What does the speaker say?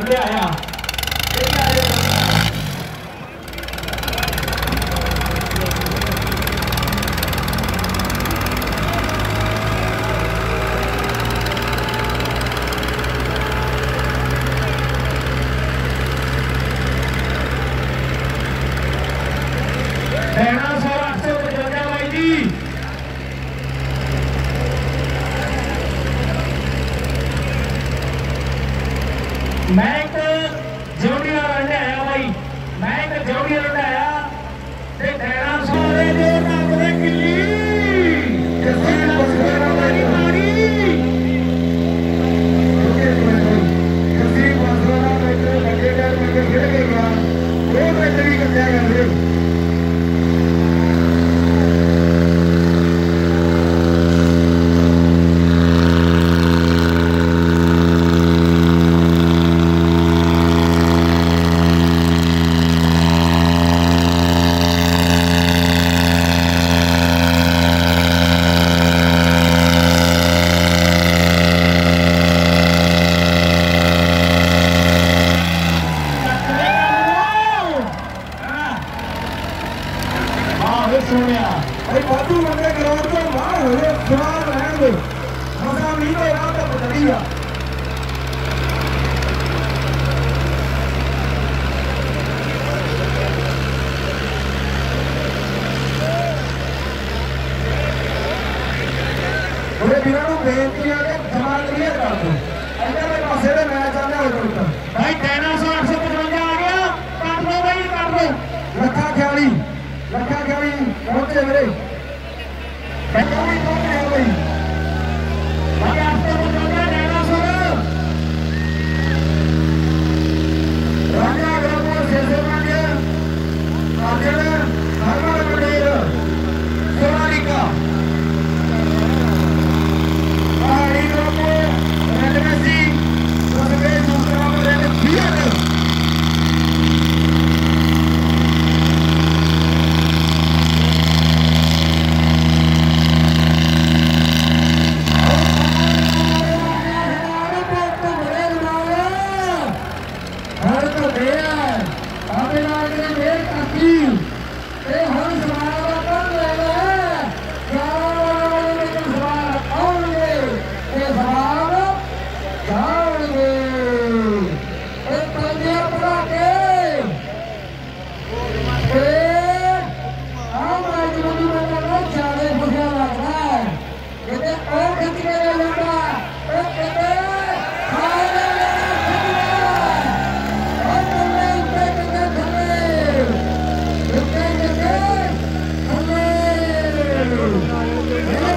怎么样呀。Magna Sonia भाई बाजू बंदे ग्राउंड को मार होले जवान रहने दो मज़ा नहीं तो रात तक बदलिया ਉਹਦੇ ਵੀਰਾਂ ਨੂੰ ਬੇਨਤੀ ਹੈ ਕਿ ਜਮਾਂ ਕਲੀਅਰ ਕਰ ਦਿਓ ਇਹਨਾਂ ਦੇ ਪਾਸੇ ਦੇ ਮੈਚ ਆਉਂਦੇ 때문에 Brasil!